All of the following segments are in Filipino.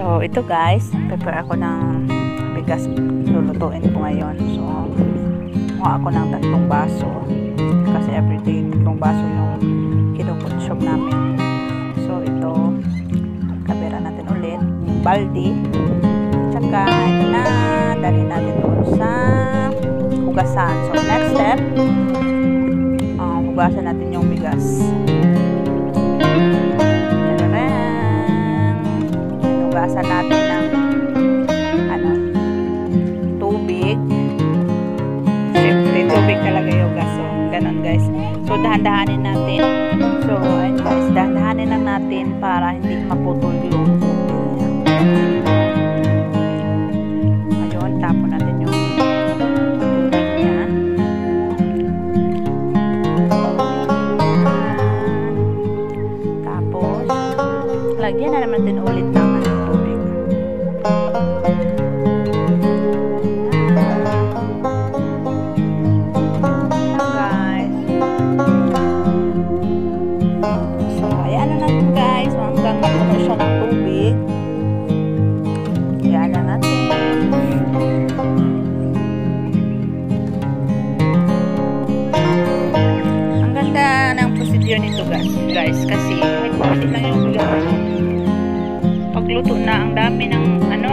So, ito guys, prepare ako ng bigas lulutuin ko ngayon. So, kuha ako ng tatlong baso. Kasi everyday tatlong baso yung kinukunsyog namin. So, ito, kabera natin ulit. Yung baldi. Tsaka, ito na, dali natin doon sa hugasan. So, next step, uh, hugasan natin yung bigas. Hugasan natin ng ano, tubig. Siyempre, tubig talaga yung gas. So, ganun guys. So, dahan-dahanin natin. So, ayun guys, dahan-dahanin lang natin para hindi maputol yung procedure nito guys. Guys, kasi may konti lang yung bigas. Pagluto na, ang dami ng ano,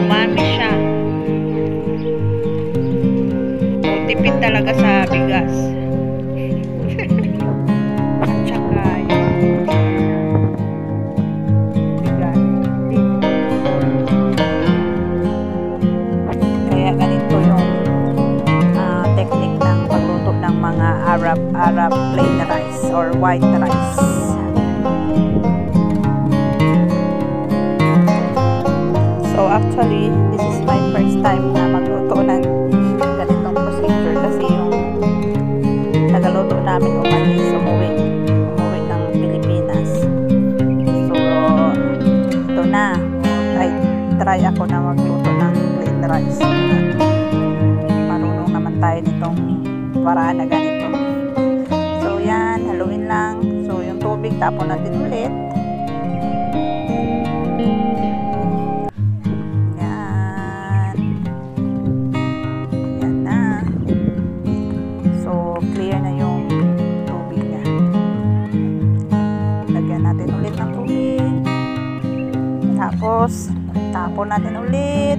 umami siya. Tipid talaga sa bigas. Actually, this is my first time na magluto ng ganitong procedure kasi yung tagaluto namin umalis, umuwi, umuwi ng Pilipinas. So, ito na. Try, try ako na magluto ng plain rice. Marunong naman tayo nitong paraan na ganito. So, yan. Haluin lang. So, yung tubig, tapon natin ulit. Tapon natin ulit.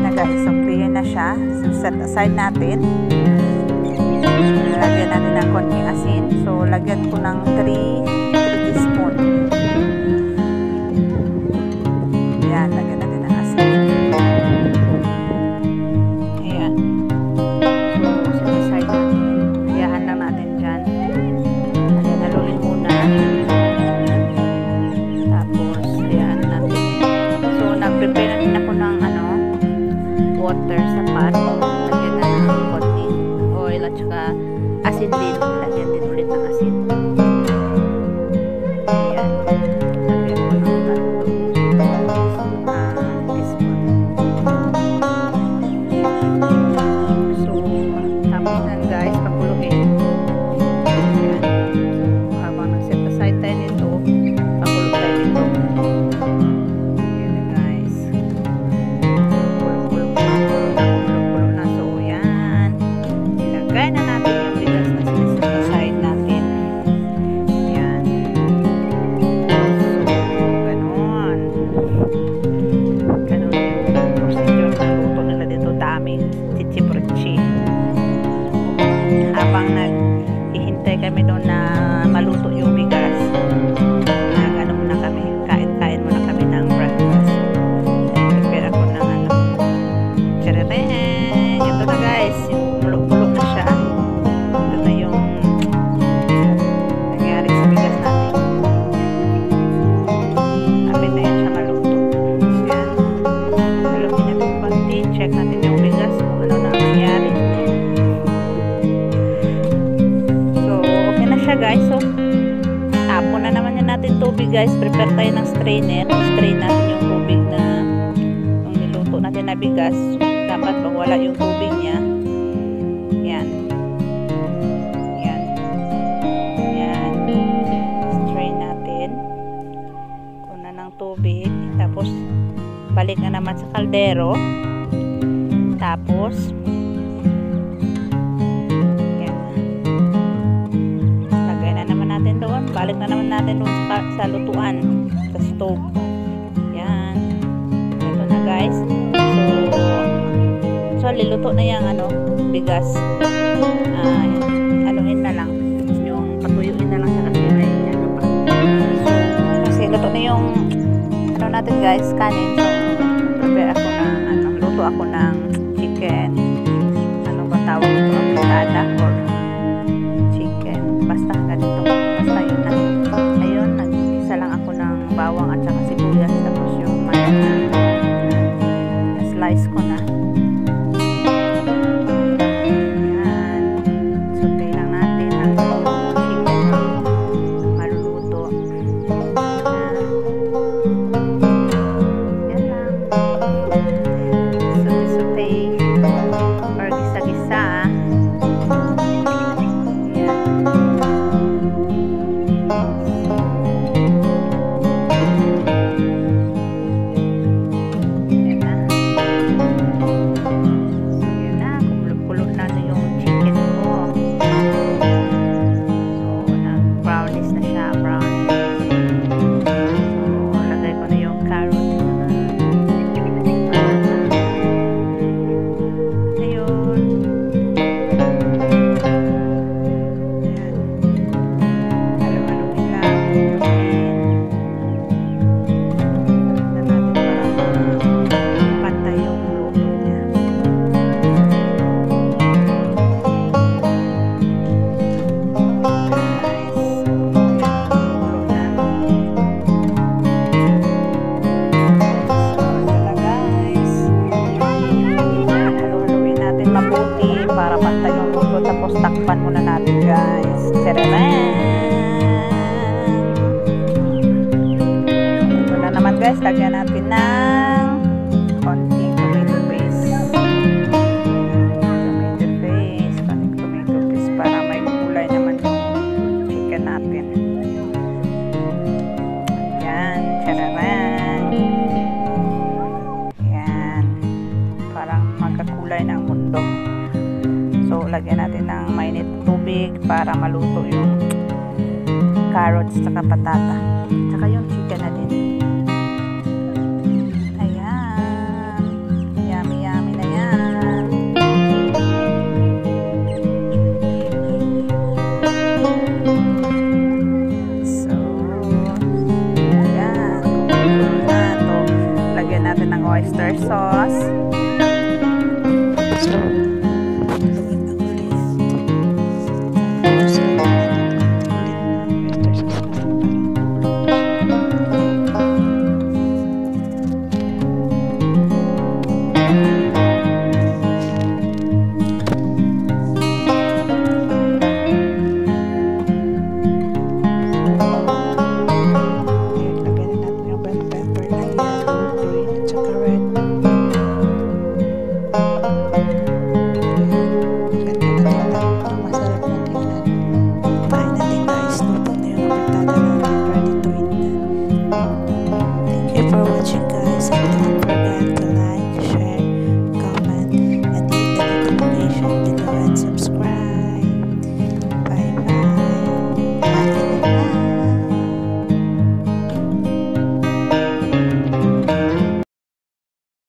na guys. So, clear na siya. So, set aside natin. Lagyan natin ng konting asin. So, lagyan ko ng 3 water sa pot. Lagyan na ng konting oil at saka asin din. Lagyan din ulit ng asin. bigas. Dapat mawala yung tubig niya. Yan. Yan. Yan. Strain natin. Kuna ng tubig. Tapos, balik na naman sa kaldero. Tapos, yan. Lagay na naman natin doon. Balik na naman natin doon sa, sa lutuan. Sa stove. Yan. Ito na guys. So liluto na yung ano, bigas. Ah, anuhin na lang. Yung patuyuin na lang siya kasi may ano pa. Kasi luto na yung ano natin guys, kanin. So, prepare ako ng ano, luto ako ng chicken. Ano ba tawag ito? Apitada or takpan muna natin guys. Tararan! Ito na naman guys. Lagyan natin ng lagyan natin ng mainit tubig para maluto yung carrots at patata. Tsaka yung chicken na din.